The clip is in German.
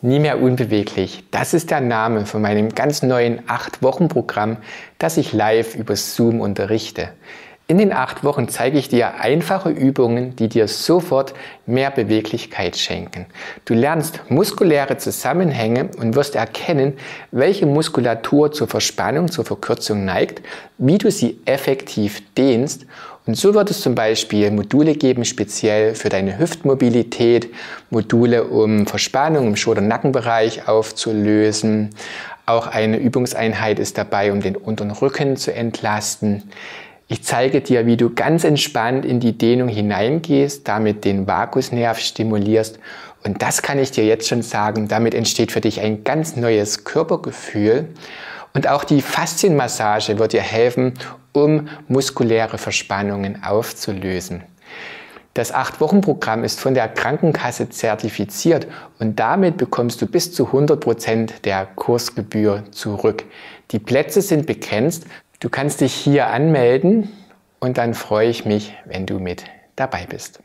Nie mehr unbeweglich. Das ist der Name von meinem ganz neuen 8-Wochen-Programm, das ich live über Zoom unterrichte. In den acht Wochen zeige ich dir einfache Übungen, die dir sofort mehr Beweglichkeit schenken. Du lernst muskuläre Zusammenhänge und wirst erkennen, welche Muskulatur zur Verspannung, zur Verkürzung neigt, wie du sie effektiv dehnst und so wird es zum Beispiel Module geben, speziell für deine Hüftmobilität, Module, um Verspannung im Schulter-Nackenbereich aufzulösen. Auch eine Übungseinheit ist dabei, um den unteren Rücken zu entlasten. Ich zeige dir, wie du ganz entspannt in die Dehnung hineingehst, damit den Vagusnerv stimulierst. Und das kann ich dir jetzt schon sagen, damit entsteht für dich ein ganz neues Körpergefühl. Und auch die Faszienmassage wird dir helfen, um muskuläre Verspannungen aufzulösen. Das 8-Wochen-Programm ist von der Krankenkasse zertifiziert und damit bekommst du bis zu 100 Prozent der Kursgebühr zurück. Die Plätze sind begrenzt. Du kannst dich hier anmelden und dann freue ich mich, wenn du mit dabei bist.